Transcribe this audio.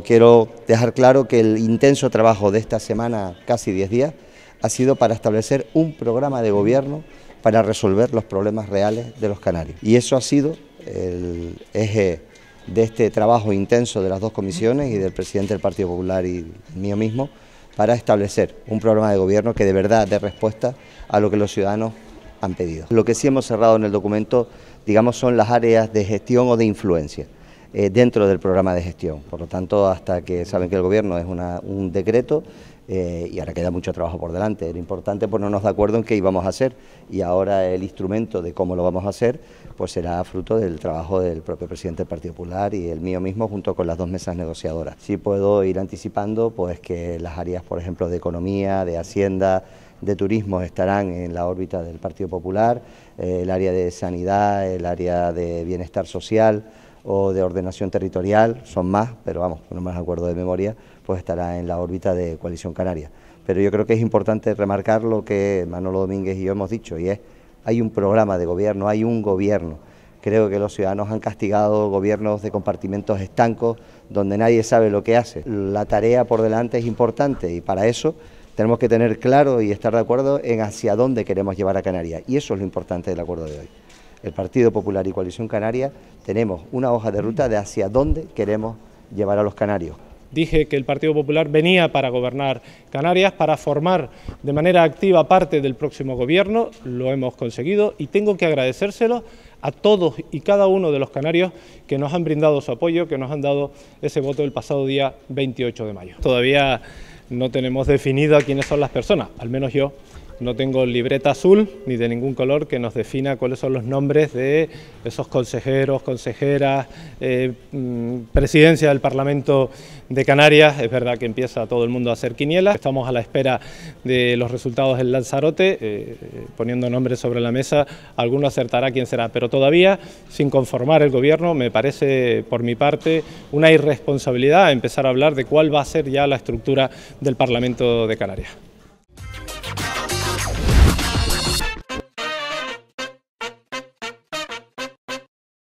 quiero dejar claro que el intenso trabajo de esta semana, casi 10 días, ha sido para establecer un programa de gobierno para resolver los problemas reales de los canarios. Y eso ha sido el eje de este trabajo intenso de las dos comisiones y del presidente del Partido Popular y mío mismo para establecer un programa de gobierno que de verdad dé respuesta a lo que los ciudadanos han pedido. Lo que sí hemos cerrado en el documento, digamos, son las áreas de gestión o de influencia eh, dentro del programa de gestión. Por lo tanto, hasta que saben que el gobierno es un decreto, eh, y ahora queda mucho trabajo por delante. Era importante ponernos de acuerdo en qué íbamos a hacer y ahora el instrumento de cómo lo vamos a hacer pues será fruto del trabajo del propio presidente del Partido Popular y el mío mismo junto con las dos mesas negociadoras. Sí puedo ir anticipando pues que las áreas, por ejemplo, de economía, de hacienda, de turismo estarán en la órbita del Partido Popular, eh, el área de sanidad, el área de bienestar social, o de ordenación territorial, son más, pero vamos, no me acuerdo de memoria, pues estará en la órbita de Coalición Canaria. Pero yo creo que es importante remarcar lo que Manolo Domínguez y yo hemos dicho, y es, hay un programa de gobierno, hay un gobierno. Creo que los ciudadanos han castigado gobiernos de compartimentos estancos donde nadie sabe lo que hace. La tarea por delante es importante y para eso tenemos que tener claro y estar de acuerdo en hacia dónde queremos llevar a Canarias. Y eso es lo importante del acuerdo de hoy el Partido Popular y Coalición Canaria tenemos una hoja de ruta de hacia dónde queremos llevar a los canarios. Dije que el Partido Popular venía para gobernar Canarias, para formar de manera activa parte del próximo gobierno, lo hemos conseguido y tengo que agradecérselo a todos y cada uno de los canarios que nos han brindado su apoyo, que nos han dado ese voto el pasado día 28 de mayo. Todavía no tenemos definido a quiénes son las personas, al menos yo no tengo libreta azul ni de ningún color que nos defina cuáles son los nombres de esos consejeros, consejeras, eh, mm, presidencia del Parlamento de Canarias. Es verdad que empieza todo el mundo a hacer quinielas. Estamos a la espera de los resultados del Lanzarote, eh, poniendo nombres sobre la mesa. Alguno acertará quién será, pero todavía sin conformar el gobierno me parece, por mi parte, una irresponsabilidad empezar a hablar de cuál va a ser ya la estructura del Parlamento de Canarias.